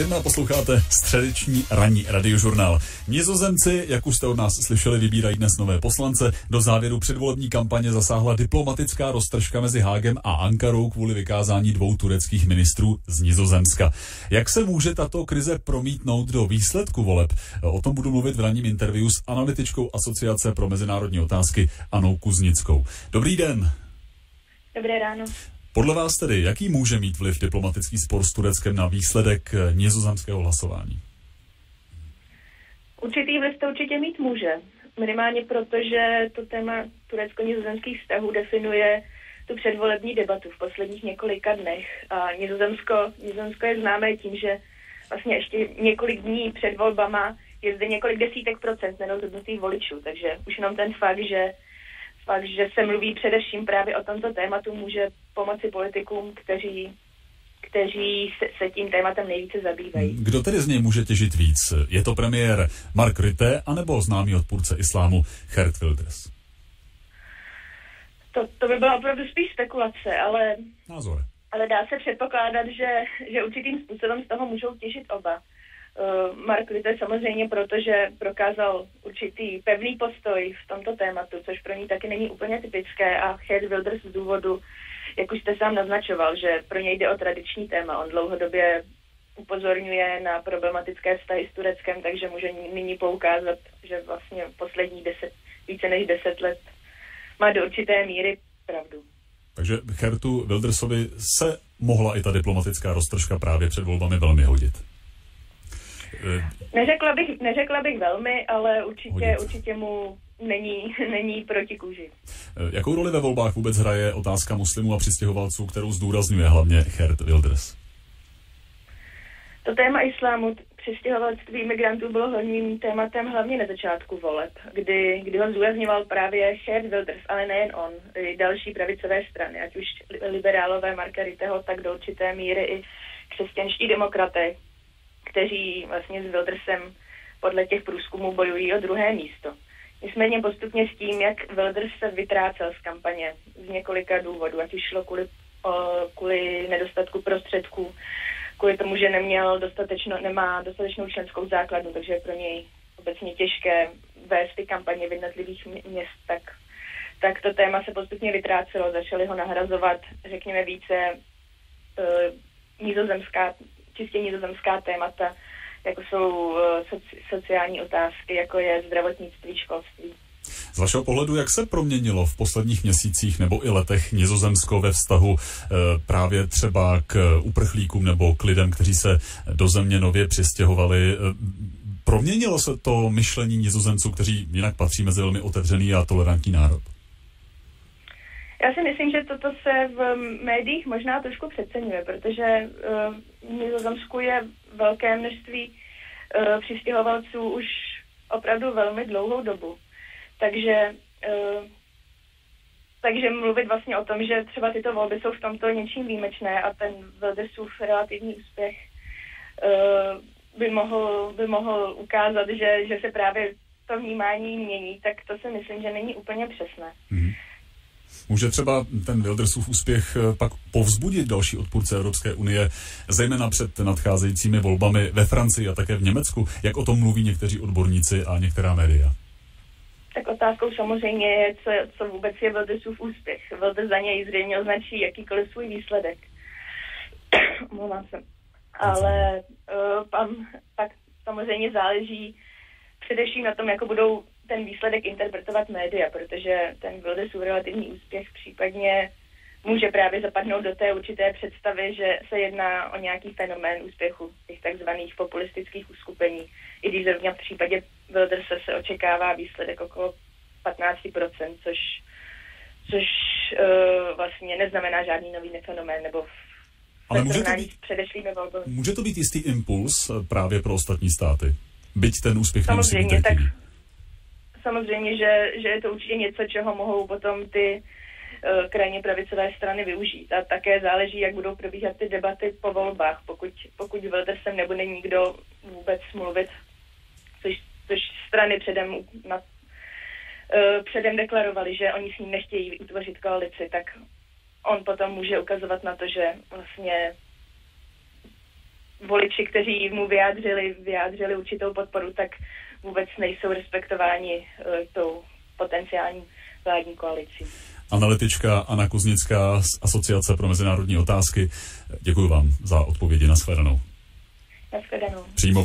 Jedna posloucháte středeční ranní radiožurnál. Nizozemci, jak už jste od nás slyšeli, vybírají dnes nové poslance. Do závěru předvolební kampaně zasáhla diplomatická roztržka mezi Hágem a Ankarou kvůli vykázání dvou tureckých ministrů z Nizozemska. Jak se může tato krize promítnout do výsledku voleb? O tom budu mluvit v ranním interview s analytičkou Asociace pro mezinárodní otázky Anou Kuznickou. Dobrý den. Dobré ráno. Podle vás tedy, jaký může mít vliv diplomatický spor s Tureckem na výsledek eh, nizozemského hlasování? Určitý vliv to určitě mít může. Minimálně proto, že to téma turecko-nizozemských vztahů definuje tu předvolební debatu v posledních několika dnech. A Nizozemsko, Nizozemsko je známé tím, že vlastně ještě několik dní před volbama je zde několik desítek procent nerozhodnutých voličů. Takže už jenom ten fakt, že fakt, že se mluví především právě o tomto tématu, může pomoci politikům, kteří kteří se, se tím tématem nejvíce zabývají. Kdo tedy z něj může těžit víc? Je to premiér Mark Rutte anebo známý odpůrce islámu Gert Wilders? To, to by byla opravdu spíš spekulace, ale, Názor. ale dá se předpokládat, že, že určitým způsobem z toho můžou těžit oba. Uh, Mark Rutte samozřejmě protože prokázal určitý pevný postoj v tomto tématu, což pro ní taky není úplně typické a Gerd Wilders z důvodu, jak už jste sám naznačoval, že pro něj jde o tradiční téma. On dlouhodobě upozorňuje na problematické vztahy s Tureckem, takže může nyní poukázat, že vlastně poslední deset, více než deset let má do určité míry pravdu. Takže Gertu Wildersovi se mohla i ta diplomatická roztržka právě před volbami velmi hodit. Neřekla bych, neřekla bych velmi, ale určitě, určitě mu není, není proti kůži. Jakou roli ve volbách vůbec hraje otázka muslimů a přistěhovalců, kterou zdůrazňuje hlavně Gerd Wilders? To téma islámu, přistěhovalství imigrantů bylo hlavním tématem hlavně na začátku voleb, kdy, kdy ho zdůrazňoval právě Gerd Wilders, ale nejen on, i další pravicové strany, ať už liberálové Marka Ritteho, tak do určité míry i křesťanští demokraté, kteří vlastně s Wildersem podle těch průzkumů bojují o druhé místo. Nicméně postupně s tím, jak Wilders se vytrácel z kampaně z několika důvodů, ať už šlo kvůli, kvůli nedostatku prostředků, kvůli tomu, že neměl dostatečno, nemá dostatečnou členskou základnu, takže je pro něj obecně těžké vést ty kampaně v jednotlivých měst, tak, tak to téma se postupně vytrácelo, začali ho nahrazovat, řekněme, více uh, nizozemská čistě nizozemská témata, jako jsou eh, soci, sociální otázky, jako je zdravotnictví, školství. Z vašeho pohledu, jak se proměnilo v posledních měsících nebo i letech Nizozemsko ve vztahu e, právě třeba k uprchlíkům nebo k lidem, kteří se do země nově přistěhovali? E, proměnilo se to myšlení Nizozemců, kteří jinak patří mezi velmi otevřený a tolerantní národ? Já si myslím, že toto se v médiích možná trošku přeceňuje, protože uh, v Nizozemsku je velké množství uh, přistěhovalců už opravdu velmi dlouhou dobu. Takže, uh, takže mluvit vlastně o tom, že třeba tyto volby jsou v tomto něčím výjimečné a ten Wildersův relativní úspěch uh, by mohl, by mohl ukázat, že, že se právě to vnímání mění, tak to si myslím, že není úplně přesné. Mm-hmm. Může třeba ten Wildersův úspěch eh, pak povzbudit další odpůrce Evropské unie, zejména před nadcházejícími volbami ve Francii a také v Německu, jak o tom mluví někteří odborníci a některá média? Tak otázkou samozřejmě je, co, co vůbec je Wildersův úspěch. Wilders za něj zřejmě označí jakýkoliv svůj výsledek. Mluvám se. Ale uh, pan, tak samozřejmě záleží především na tom, jako budou ten výsledek interpretovat média, protože ten Wildesův relativní úspěch případně může právě zapadnout do té určité představy, že se jedná o nějaký fenomén úspěchu těch takzvaných populistických uskupení. I když zrovna v případě Wilderse se očekává výsledek okolo 15%, což, což uh, vlastně neznamená žádný nový fenomén nebo ale může to, být, může to být jistý impuls právě pro ostatní státy? Byť ten úspěch Samozřejmě, nemusí být tak, samozřejmě, že, že je to určitě něco, čeho mohou potom ty uh, krajně pravicové strany využít. A také záleží, jak budou probíhat ty debaty po volbách. Pokud, pokud Wildersem nebude nikdo vůbec mluvit, což, což strany předem, na, uh, předem deklarovali, že oni s ním nechtějí utvořit koalici, tak on potom může ukazovat na to, že vlastně voliči, kteří mu vyjádřili, vyjádřili určitou podporu, tak vůbec nejsou respektováni uh, tou potenciální vládní koalicí. Analytička Anna Kuznická z Asociace pro mezinárodní otázky. Děkuji vám za odpovědi na shledanou. Na shledanou. Přímo